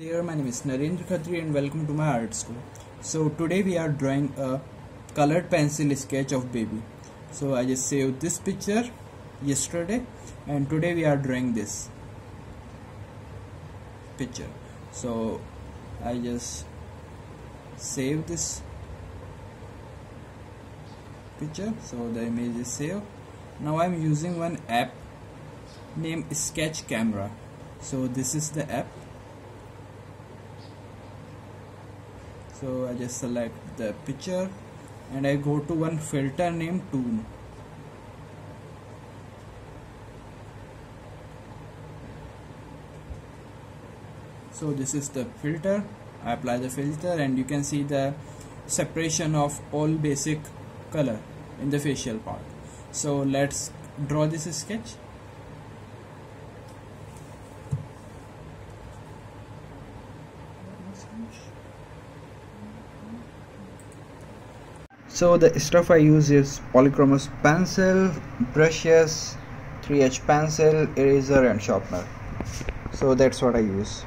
Here, my name is Narendra Khatri and welcome to my art school. So today we are drawing a colored pencil sketch of baby. So I just saved this picture yesterday and today we are drawing this picture. So I just save this picture so the image is saved. Now I'm using one app named Sketch Camera. So this is the app so I just select the picture and I go to one filter named toon. So this is the filter. I apply the filter and you can see the separation of all basic color in the facial part. So let's draw this sketch so the stuff I use is polychromos pencil brushes 3h pencil eraser and sharpener. So that's what I use